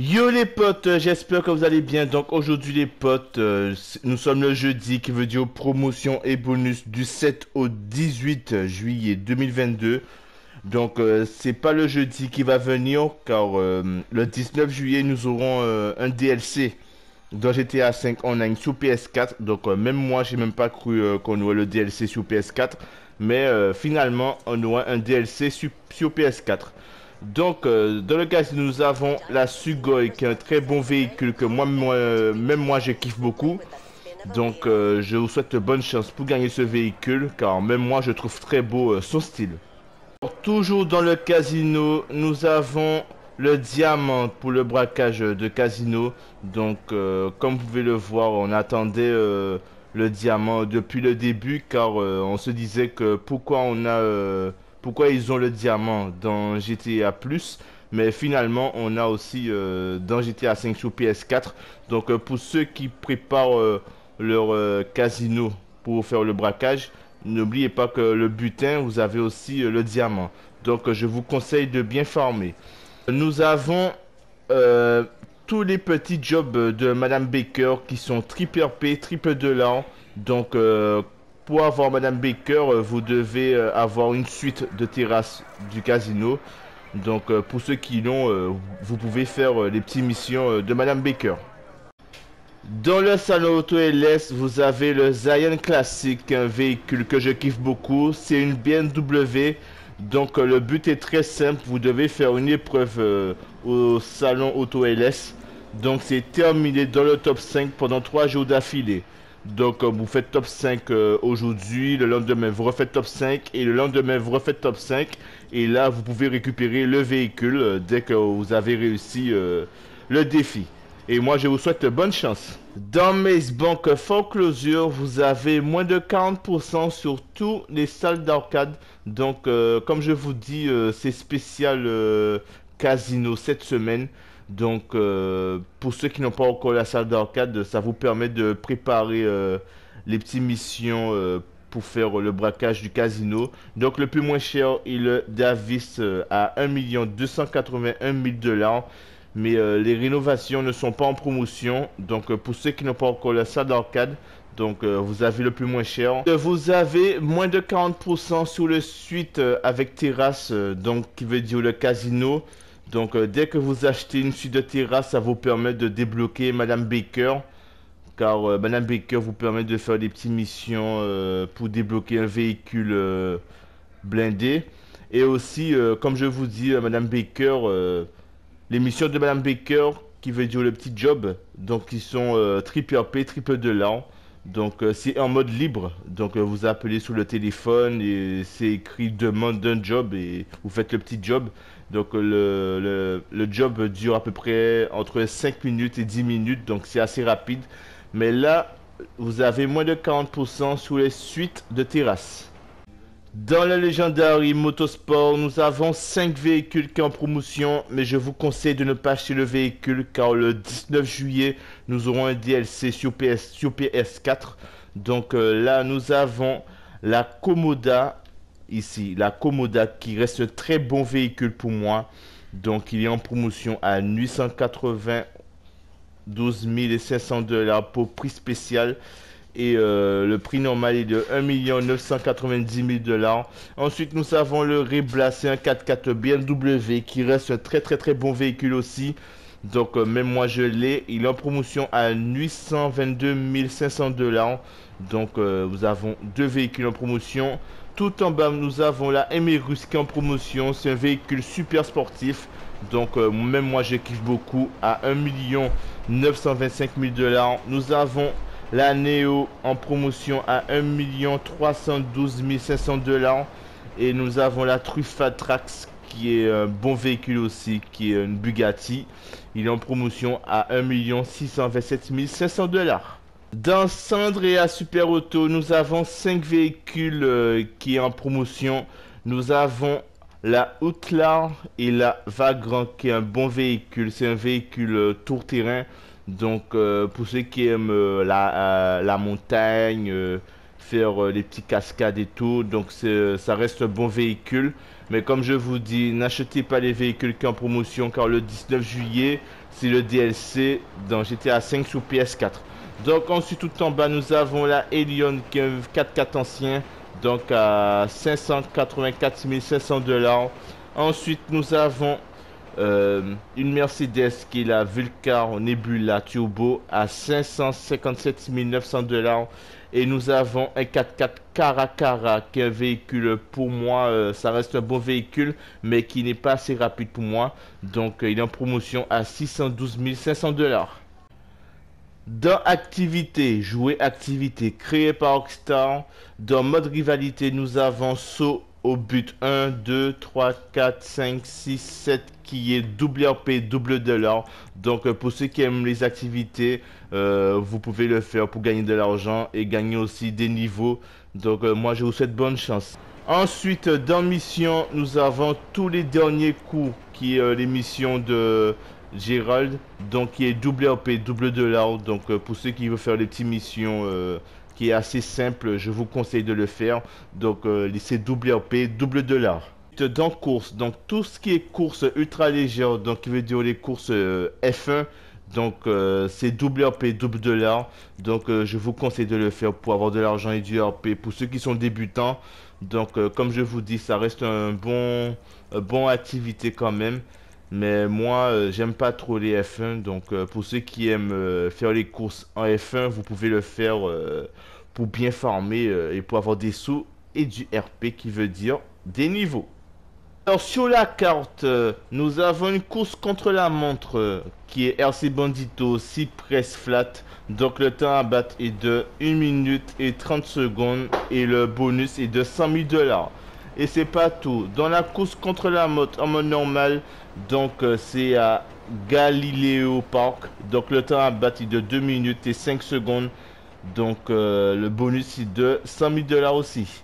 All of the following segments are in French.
Yo les potes, euh, j'espère que vous allez bien. Donc aujourd'hui les potes, euh, nous sommes le jeudi qui veut dire promotion et bonus du 7 au 18 juillet 2022. Donc euh, c'est pas le jeudi qui va venir car le 19 juillet nous aurons un DLC dans GTA 5 online sur PS4. Donc même moi j'ai même pas cru qu'on aurait le DLC sur PS4. Mais finalement on aura un DLC sur PS4. Donc, euh, dans le cas nous avons la Sugoi, qui est un très bon véhicule que moi, même moi, je kiffe beaucoup. Donc, euh, je vous souhaite bonne chance pour gagner ce véhicule, car même moi, je trouve très beau euh, son style. toujours dans le casino, nous avons le diamant pour le braquage de casino. Donc, comme vous pouvez le voir, on attendait le diamant depuis le début, car on se disait que pourquoi on a pourquoi ils ont le diamant dans GTA Plus. Mais finalement, on a aussi euh, dans GTA 5 sur PS4. Donc euh, pour ceux qui préparent euh, leur casino pour faire le braquage, n'oubliez pas que le butin, vous avez aussi le diamant. Donc je vous conseille de bien farmer. Nous avons tous les petits jobs de Madame Baker qui sont triple RP, triple l'an. Donc pour avoir Madame Baker, euh, vous devez euh, avoir une suite de terrasses du casino. Donc euh, pour ceux qui l'ont, vous pouvez faire les petites missions de Madame Baker. Dans le salon auto LS, vous avez le Zion Classic, un véhicule que je kiffe beaucoup. C'est une BMW. Donc le but est très simple, vous devez faire une épreuve au salon auto LS. Donc c'est terminé dans le top 5 pendant 3 jours d'affilée. Donc, euh, vous faites top 5 euh, aujourd'hui, le lendemain, vous refaites top 5, et le lendemain, vous refaites top 5. Et là, vous pouvez récupérer le véhicule euh, dès que vous avez réussi le défi. Et moi, je vous souhaite bonne chance. Dans Maze Bank Foreclosure, vous avez moins de 40% sur tous les salles d'arcade. Donc, comme je vous dis, c'est spécial casino cette semaine. Donc, euh, pour ceux qui n'ont pas encore la salle d'arcade, ça vous permet de préparer euh, les petites missions euh, pour faire le braquage du casino. Donc, le plus moins cher est Davis à 1 281 000 dollars. Mais les rénovations ne sont pas en promotion. Donc, pour ceux qui n'ont pas encore la salle d'arcade, donc vous avez le plus moins cher. Vous avez moins de 40% sur le suite avec terrasse, donc qui veut dire le casino. Donc, euh, dès que vous achetez une suite de terrasse, ça vous permet de débloquer Madame Baker. Car euh, Madame Baker vous permet de faire des petites missions euh, pour débloquer un véhicule blindé. Et aussi, comme je vous dis, Madame Baker, les missions de Madame Baker, qui veut dire le petit job, donc qui sont triple RP, triple de l'an. Donc c'est en mode libre. Donc vous appelez sur le téléphone et c'est écrit demande d'un job et vous faites le petit job. Donc le, job dure à peu près entre 5 minutes et 10 minutes, donc c'est assez rapide. Mais là, vous avez moins de 40% sur les suites de terrasse. Dans le Legendary Motorsport, nous avons 5 véhicules qui sont en promotion, mais je vous conseille de ne pas acheter le véhicule car le 19 juillet, nous aurons un DLC sur, PS, sur PS4. Donc euh, là, nous avons la Komoda ici. La Komoda qui reste un très bon véhicule pour moi. Donc il est en promotion à 892 500 dollars pour prix spécial. Et euh, le prix normal est de 1 990 000 dollars. Ensuite, nous avons le Rebla, c'est un 4x4 BMW qui reste un très très très bon véhicule aussi. Donc euh, même moi je l'ai. Il est en promotion à 822 500 dollars. Donc euh, nous avons deux véhicules en promotion. Tout en bas, nous avons la Emerus qui est en promotion. C'est un véhicule super sportif. Donc, euh, même moi, je kiffe beaucoup. À 1 925 000 dollars. Nous avons la Neo en promotion à 1 312 500 dollars. Et nous avons la Truffa Trax qui est un bon véhicule aussi, qui est une Bugatti. Il est en promotion à 1 627 500 dollars. Dans Sandrea Super Auto, nous avons 5 véhicules euh, qui sont en promotion. Nous avons la Outlaw et la Vagrant qui est un bon véhicule. C'est un véhicule euh, tour-terrain. Donc euh, pour ceux qui aiment la, la, montagne, faire les petits cascades et tout. Donc ça reste un bon véhicule. Mais comme je vous dis, n'achetez pas les véhicules qui sont en promotion car le 19 juillet, c'est le DLC dans GTA 5 sous PS4. Donc ensuite tout en bas, nous avons la un 4x4 ancien. Donc à 584 500 dollars. Ensuite nous avons euh, une Mercedes qui est la Vulcar Nebula Turbo à 557 900 dollars. Et nous avons un 4x4 Caracara qui est un véhicule pour moi, euh, ça reste un bon véhicule, mais qui n'est pas assez rapide pour moi. Donc euh, il est en promotion à 612 500 dollars. Dans activité, jouer activité créée par Rockstar. Dans mode rivalité, nous avons saut au but 1, 2, 3, 4, 5, 6, 7 qui est double RP, double de l'or. Donc euh, pour ceux qui aiment les activités, euh, vous pouvez le faire pour gagner de l'argent et gagner aussi des niveaux. Donc euh, moi je vous souhaite bonne chance. Ensuite dans mission, nous avons tous les derniers coups qui est les missions de Gérald. Donc qui est double RP, double de l'or. Donc pour ceux qui veulent faire les petites missions qui est assez simple, je vous conseille de le faire. Donc c'est double RP, double de l'or dans course, donc tout ce qui est course ultra légère, donc qui veut dire les courses euh, F1, donc euh, c'est double RP, double de l'art. Donc euh, je vous conseille de le faire pour avoir de l'argent et du RP pour ceux qui sont débutants. Donc comme je vous dis, ça reste un bon, bon activité quand même. Mais moi, j'aime pas trop les F1. Donc pour ceux qui aiment faire les courses en F1, vous pouvez le faire pour bien farmer et pour avoir des sous et du RP qui veut dire des niveaux. Alors sur la carte, euh, nous avons une course contre la montre euh, qui est RC Bandito 6 press flat. Donc le temps à battre est de 1 minute et 30 secondes et le bonus est de 100 000 dollars. Et c'est pas tout. Dans la course contre la montre en mode normal, donc euh, c'est à Galileo Park. Donc le temps battre est de 2 minutes et 5 secondes. Donc le bonus est de 100 000 dollars aussi.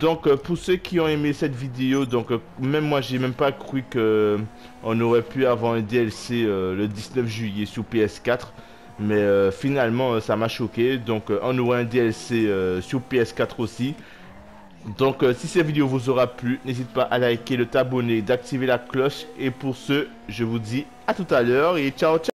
Donc euh, pour ceux qui ont aimé cette vidéo, donc euh, même moi j'ai même pas cru que euh, on aurait pu avoir un DLC le 19 juillet sur PS4. Mais finalement ça m'a choqué. Donc on aura un DLC sur PS4 aussi. Donc si cette vidéo vous aura plu, n'hésite pas à liker, de t'abonner, d'activer la cloche. Et pour ce, je vous dis à tout à l'heure et ciao ciao